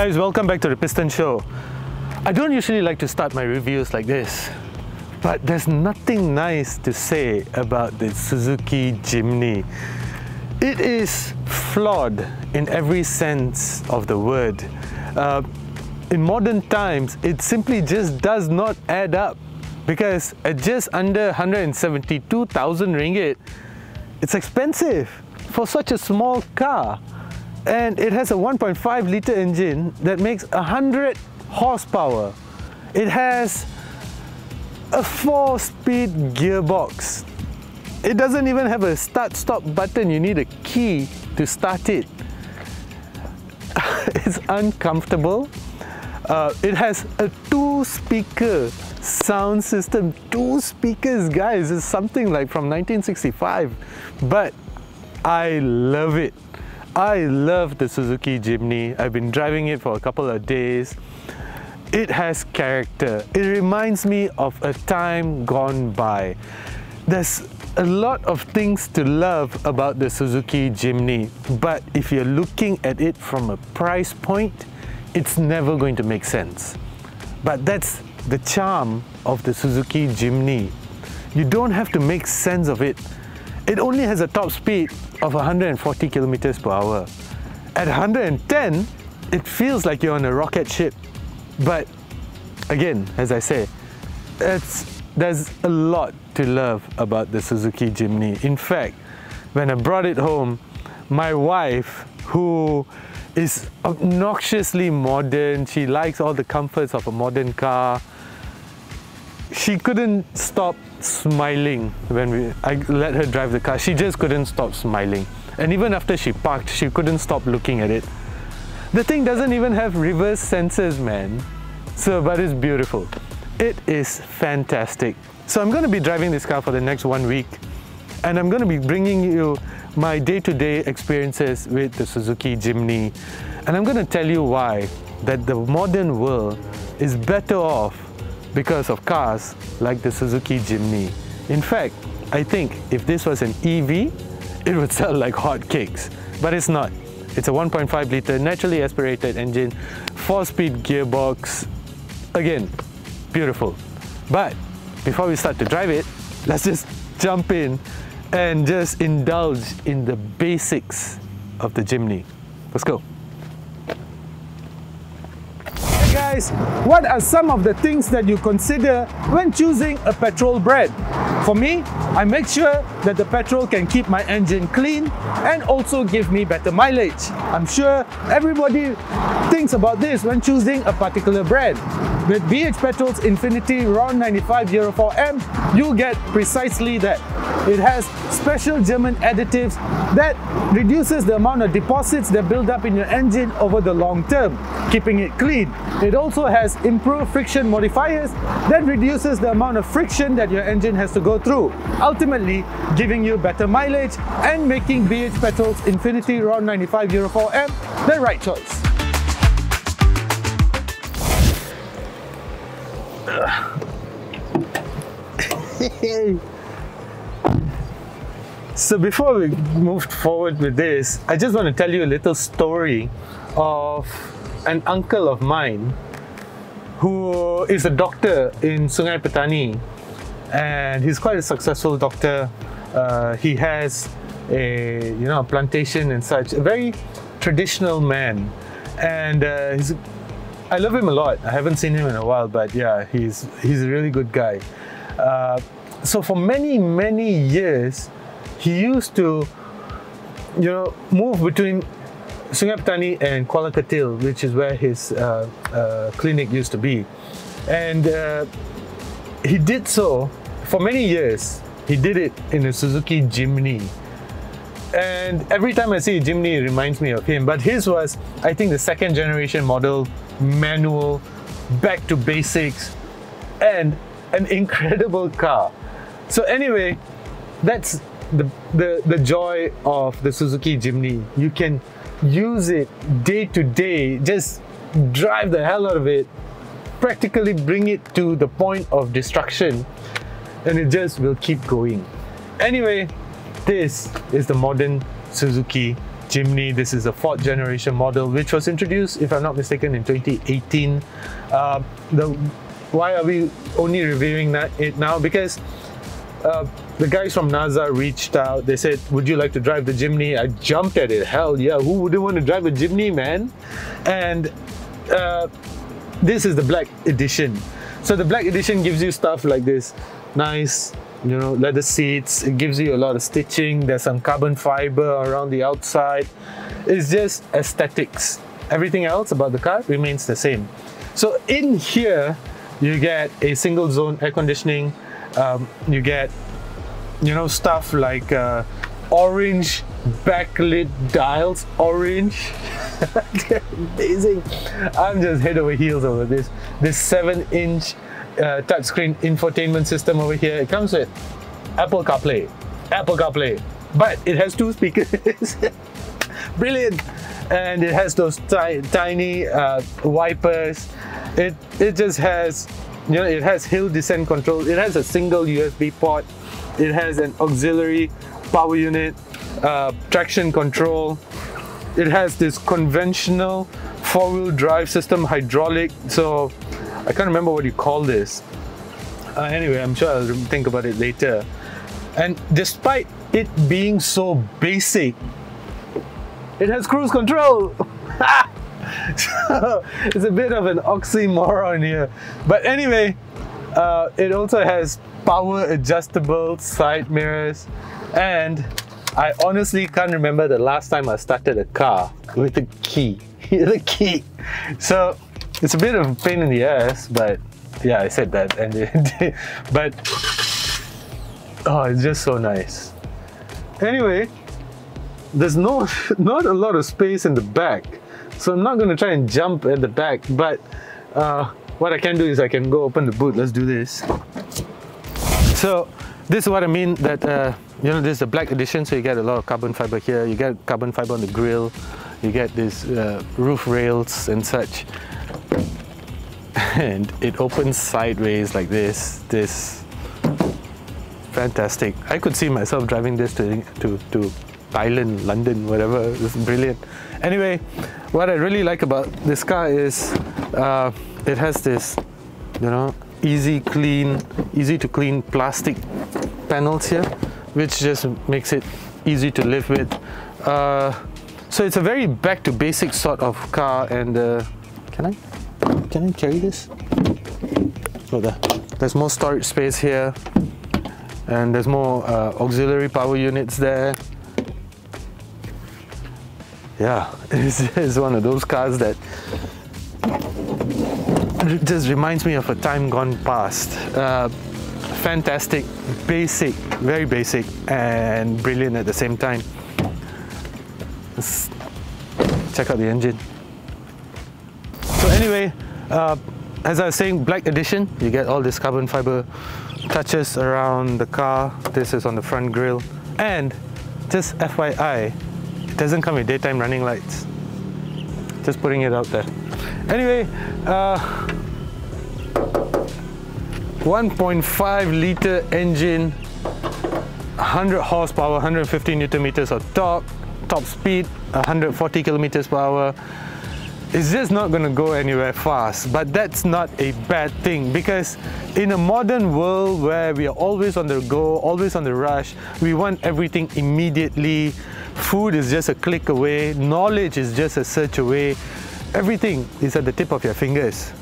Guys, welcome back to the Piston Show. I don't usually like to start my reviews like this, but there's nothing nice to say about the Suzuki Jimny. It is flawed in every sense of the word. Uh, in modern times, it simply just does not add up because at just under 172,000 ringgit, it's expensive for such a small car. And it has a 1.5 litre engine that makes 100 horsepower. It has a 4-speed gearbox. It doesn't even have a start-stop button, you need a key to start it. it's uncomfortable. Uh, it has a two-speaker sound system. Two speakers, guys, is something like from 1965. But I love it. I love the Suzuki Jimny. I've been driving it for a couple of days. It has character. It reminds me of a time gone by. There's a lot of things to love about the Suzuki Jimny, but if you're looking at it from a price point, it's never going to make sense. But that's the charm of the Suzuki Jimny. You don't have to make sense of it. It only has a top speed of 140 kilometers per hour. At 110, it feels like you're on a rocket ship. But again, as I say, it's, there's a lot to love about the Suzuki Jimny. In fact, when I brought it home, my wife, who is obnoxiously modern, she likes all the comforts of a modern car, she couldn't stop smiling when we, I let her drive the car. She just couldn't stop smiling. And even after she parked, she couldn't stop looking at it. The thing doesn't even have reverse sensors, man. So, but it's beautiful. It is fantastic. So I'm going to be driving this car for the next one week and I'm going to be bringing you my day-to-day -day experiences with the Suzuki Jimny and I'm going to tell you why that the modern world is better off because of cars like the Suzuki Jimny. In fact, I think if this was an EV, it would sell like hotcakes, but it's not. It's a 1.5 litre naturally aspirated engine, 4-speed gearbox. Again, beautiful. But before we start to drive it, let's just jump in and just indulge in the basics of the Jimny. Let's go guys, what are some of the things that you consider when choosing a petrol brand? For me, I make sure that the petrol can keep my engine clean and also give me better mileage. I'm sure everybody thinks about this when choosing a particular brand. With BH Petrol's Infinity RON 95 Euro 04M, you get precisely that. It has special German additives that reduces the amount of deposits that build up in your engine over the long term, keeping it clean. It also has improved friction modifiers that reduces the amount of friction that your engine has to go through, ultimately giving you better mileage and making BH Petrol's Infinity RON 95 Euro 04M the right choice. So before we move forward with this, I just want to tell you a little story of an uncle of mine who is a doctor in Sungai Petani and he's quite a successful doctor. Uh, he has a you know a plantation and such, a very traditional man, and uh, he's I love him a lot. I haven't seen him in a while, but yeah, he's he's a really good guy. Uh, so for many many years, he used to, you know, move between Sungai Petani and Kuala Katil, which is where his uh, uh, clinic used to be, and uh, he did so for many years. He did it in a Suzuki Jimny. And every time I see a Jimny, it reminds me of him. But his was, I think, the second generation model manual, back to basics, and an incredible car. So anyway, that's the, the, the joy of the Suzuki Jimny. You can use it day to day, just drive the hell out of it, practically bring it to the point of destruction, and it just will keep going. Anyway, this is the modern Suzuki Jimny. This is a fourth generation model, which was introduced, if I'm not mistaken, in 2018. Uh, the why are we only reviewing that it now? Because uh, the guys from Naza reached out. They said, "Would you like to drive the Jimny?" I jumped at it. Hell yeah! Who wouldn't want to drive a Jimny, man? And uh, this is the black edition. So the black edition gives you stuff like this, nice, you know, leather seats. It gives you a lot of stitching. There's some carbon fiber around the outside. It's just aesthetics. Everything else about the car remains the same. So in here, you get a single zone air conditioning. Um, you get, you know, stuff like uh, orange backlit dials, orange. Amazing. I'm just head over heels over this. This seven inch uh, touchscreen infotainment system over here. It comes with Apple CarPlay, Apple CarPlay, but it has two speakers. Brilliant. And it has those tiny uh, wipers. It, it just has you know, it has hill descent control. It has a single USB port. It has an auxiliary power unit, uh, traction control. It has this conventional four-wheel drive system, hydraulic. So I can't remember what you call this. Uh, anyway, I'm sure I'll think about it later. And despite it being so basic, it has cruise control. so it's a bit of an oxymoron here. But anyway, uh, it also has power adjustable side mirrors and I honestly can't remember the last time I started a car with a key. the key. So it's a bit of a pain in the ass, but yeah, I said that. And but oh, it's just so nice. Anyway, there's no not a lot of space in the back. So I'm not going to try and jump at the back, but uh, what I can do is I can go open the boot. Let's do this. So this is what I mean that, uh, you know, this is the black edition, so you get a lot of carbon fiber here. You get carbon fiber on the grill. You get these uh, roof rails and such. And it opens sideways like this. This fantastic. I could see myself driving this to, to, to Thailand, London, whatever. It's brilliant. Anyway, what I really like about this car is uh, it has this, you know, easy clean, easy to clean plastic panels here, which just makes it easy to live with. Uh, so it's a very back to basic sort of car and uh, can I can I carry this? Oh, there. There's more storage space here and there's more uh, auxiliary power units there yeah, it's, it's one of those cars that just reminds me of a time gone past. Uh, fantastic, basic, very basic, and brilliant at the same time. Let's check out the engine. So anyway, uh, as I was saying, black edition, you get all this carbon fiber touches around the car. This is on the front grille. And just FYI, doesn't come with daytime running lights. Just putting it out there. Anyway, uh, 1.5 liter engine, 100 horsepower, 150 newton meters of torque, top speed, 140 kilometers per hour. It's just not going to go anywhere fast, but that's not a bad thing because in a modern world where we are always on the go, always on the rush, we want everything immediately, Food is just a click away, knowledge is just a search away, everything is at the tip of your fingers.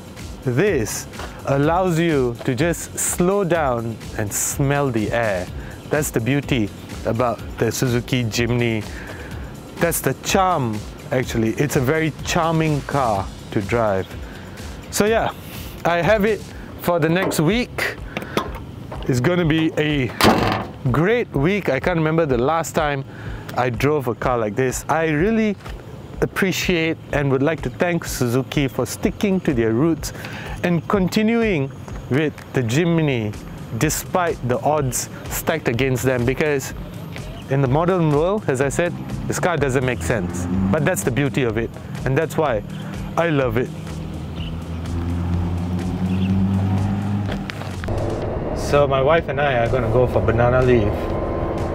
This allows you to just slow down and smell the air. That's the beauty about the Suzuki Jimny. That's the charm actually. It's a very charming car to drive. So yeah, I have it for the next week. It's gonna be a great week. I can't remember the last time I drove a car like this. I really appreciate and would like to thank Suzuki for sticking to their roots and continuing with the Jimny despite the odds stacked against them because in the modern world, as I said, this car doesn't make sense. But that's the beauty of it and that's why I love it. So my wife and I are going to go for banana leaf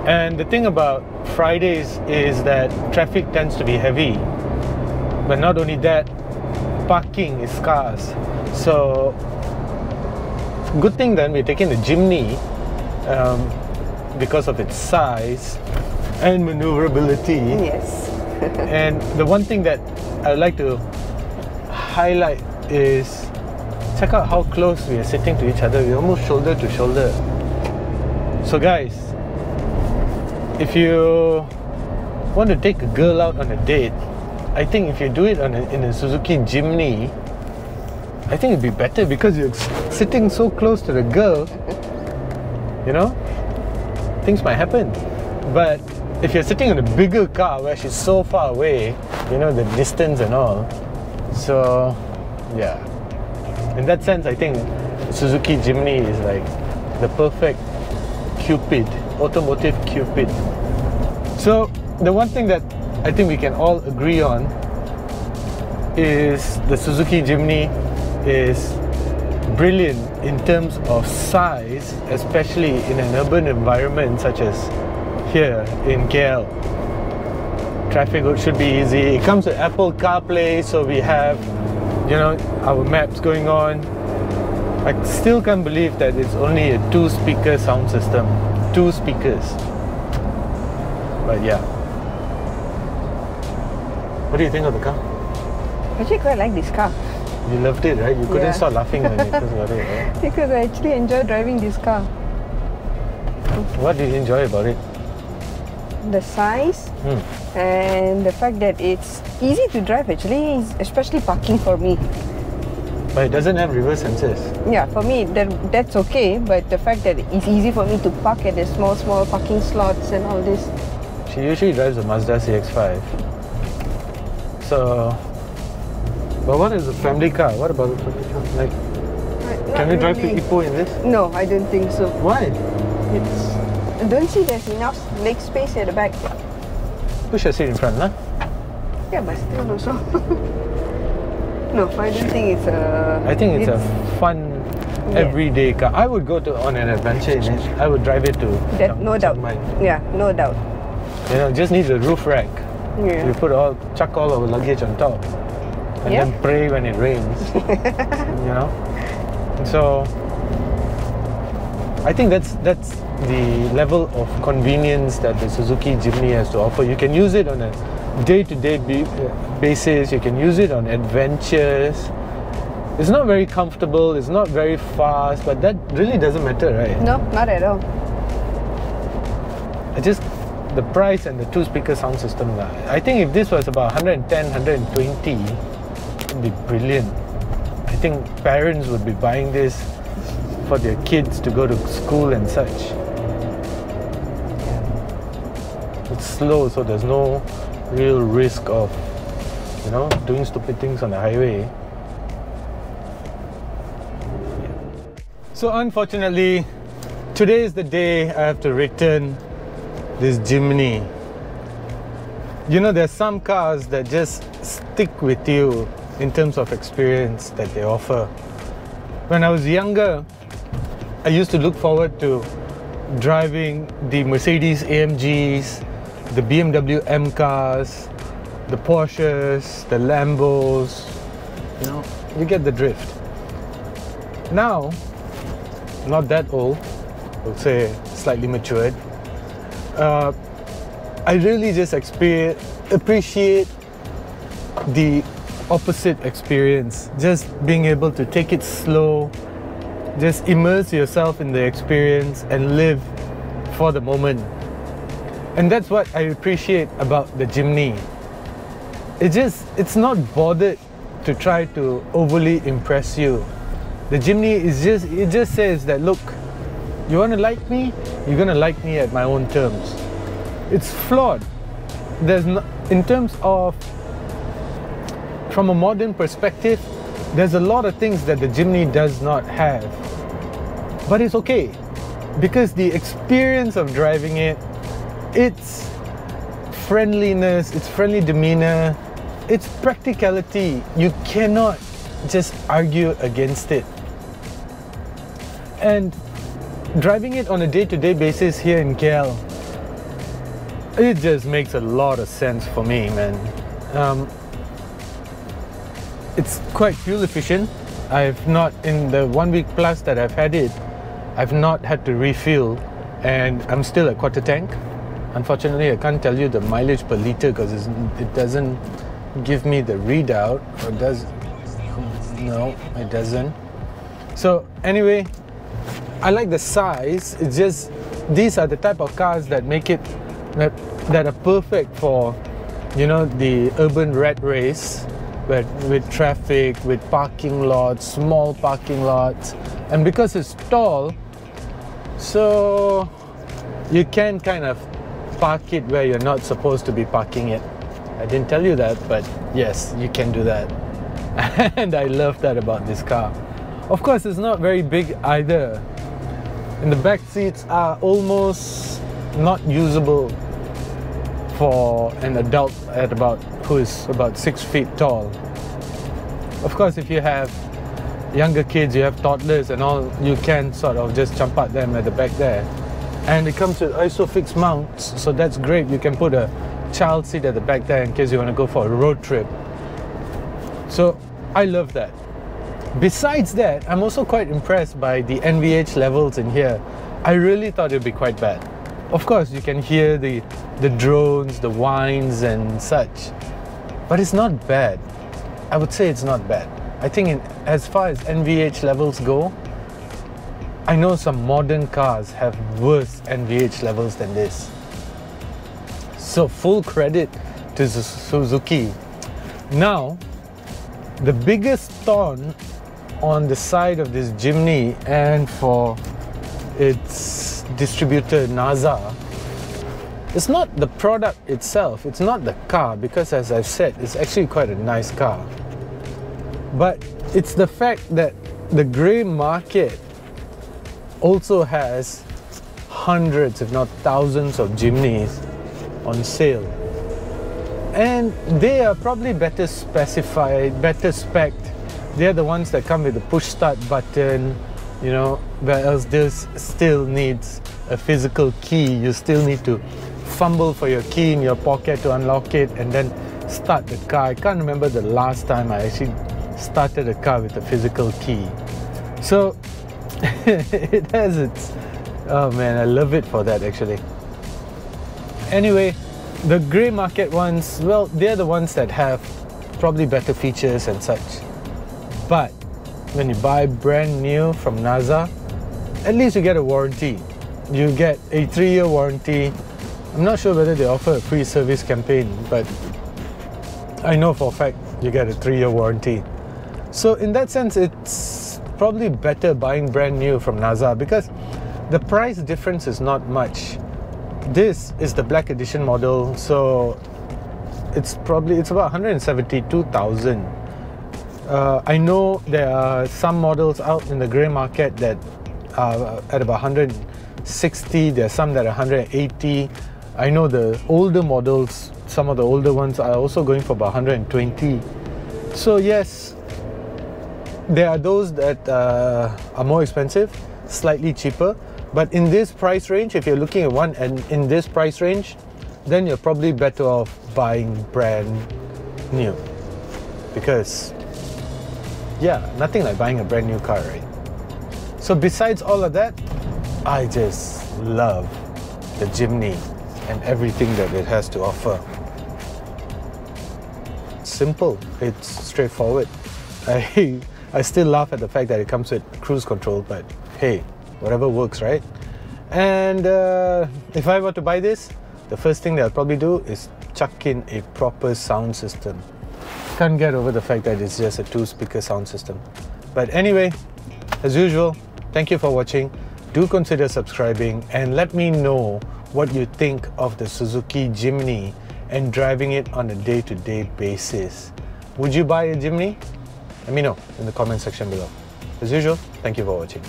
And the thing about Fridays is that traffic tends to be heavy. But not only that, parking is scarce. So, good thing then we're taking the Jimny um, because of its size and maneuverability. Yes. and the one thing that I'd like to highlight is check out how close we are sitting to each other. We're almost shoulder to shoulder. So, guys, if you want to take a girl out on a date, I think if you do it on a, in a Suzuki Jimny, I think it'd be better because you're sitting so close to the girl. You know, things might happen. But if you're sitting in a bigger car where she's so far away, you know the distance and all. So, yeah. In that sense, I think Suzuki Jimny is like the perfect Cupid, automotive Cupid. So, the one thing that I think we can all agree on is the Suzuki Jimny is brilliant in terms of size, especially in an urban environment such as here in KL. Traffic should be easy. It comes with Apple CarPlay, so we have, you know, our maps going on. I still can't believe that it's only a two-speaker sound system, two speakers. But yeah. What do you think of the car? Actually, quite like this car You loved it, right? You couldn't Yeah. stop laughing when you first got it, right? because I actually enjoy driving this car. What did you enjoy about it? The size Hmm. and the fact that it's easy to drive actually, is- especially parking for me. But it doesn't have reverse sensors. Yeah, for me that that's okay, but the fact that it's easy for me to park at the small small parking slots and all this. She usually drives a Mazda CX-5. So, but what is a family car? What about a family car? Like, can we drive to Ipoh in this? No, I don't think so. Why? It's I don't see there's enough leg space at the back. Push a seat in front, huh? Yeah, but still also. no, I don't think it's a. I think it's, a fun, Yeah. everyday car. I would go to on an adventure in it. I would drive it to that no doubt. Mai. Yeah, no doubt. You know, just needs a roof rack. Yeah. We put all, chuck all our luggage on top, and Yeah. then pray when it rains. you know, so I think that's that's the level of convenience that the Suzuki Jimny has to offer. You can use it on a day-to-day basis. You can use it on adventures. It's not very comfortable. It's not very fast, but that really doesn't matter, right? No, not at all. I just the price and the two speaker sound system. I think if this was about 110 120 it'd be brilliant I think parents would be buying this for their kids to go to school and such it's slow so there's no real risk of you know doing stupid things on the highway so unfortunately today is the day I have to return this Jimny. You know, there's some cars that just stick with you in terms of experience that they offer. When I was younger, I used to look forward to driving the Mercedes AMGs, the BMW M cars, the Porsches, the Lambos. You know, you get the drift. Now, not that old, I would say slightly matured. Uh, I really just appreciate the opposite experience. Just being able to take it slow, just immerse yourself in the experience and live for the moment. And that's what I appreciate about the Jimny. It just, it's not bothered to try to overly impress you. The Jimny is just, it just says that look, you want to like me? You're going to like me at my own terms. It's flawed. There's no, in terms of from a modern perspective, there's a lot of things that the Jimny does not have. But it's okay because the experience of driving it, its friendliness, its friendly demeanor, its practicality, you cannot just argue against it. And driving it on a day-to-day basis here in KL, it just makes a lot of sense for me, man. Um, it's quite fuel efficient. I've not, in the one week plus that I've had it, I've not had to refuel and I'm still at quarter tank. Unfortunately, I can't tell you the mileage per liter because it doesn't give me the readout. Or does? No, it doesn't. So anyway, I like the size. It's just these are the type of cars that make it that that are perfect for you know the urban rat race but with traffic with parking lots small parking lots and because it's tall so you can kind of park it where you're not supposed to be parking it i didn't tell you that but yes you can do that and i love that about this car of course it's not very big either and the back seats are almost not usable for an adult at about who is about six feet tall. Of course, if you have younger kids, you have toddlers and all, you can sort of just jump at them at the back there. And it comes with ISOFIX mounts, so that's great. You can put a child seat at the back there in case you want to go for a road trip. So I love that. Besides that, I'm also quite impressed by the NVH levels in here. I really thought it'd be quite bad. Of course, you can hear the, the drones, the whines, and such, but it's not bad. I would say it's not bad. I think, in, as far as NVH levels go, I know some modern cars have worse NVH levels than this. So, full credit to Suzuki. Now, the biggest thorn on the side of this Jimny and for its distributor Naza it's not the product itself it's not the car because as I've said it's actually quite a nice car but it's the fact that the grey market also has hundreds if not thousands of Jimnys on sale. And they are probably better specified better spec they're the ones that come with the push start button you know whereas this still needs a physical key. You still need to fumble for your key in your pocket to unlock it and then start the car. I can't remember the last time i actually started a car with a physical key. So it has its oh man i love it for that actually anyway the grey market ones well they're the ones that have probably better features and such but when you buy brand new from Naza, at least you get a warranty. You get a three year warranty. I'm not sure whether they offer a free service campaign, but I know for a fact you get a three year warranty. So, in that sense, it's probably better buying brand new from Naza because the price difference is not much. This is the black edition model, so it's probably it's about 172,000 uh, I know there are some models out in the grey market that are at about 160. There are some that are 180. I know the older models, some of the older ones are also going for about 120. So yes, there are those that uh, are more expensive, slightly cheaper. But in this price range, if you're looking at one and in this price range, then you're probably better off buying brand new because yeah, nothing like buying a brand new car, right? So besides all of that, I just love the Jimny and everything that it has to offer. Simple, it's straightforward. I I still laugh at the fact that it comes with cruise control, but hey, whatever works, right? And uh, if I were to buy this, the first thing that I'll probably do is chuck in a proper sound system can't get over the fact that it's just a two speaker sound system. But anyway, as usual, thank you for watching. Do consider subscribing and let me know what you think of the Suzuki Jimny and driving it on a day to day basis. Would you buy a Jimny? Let me know in the comment section below. As usual, thank you for watching.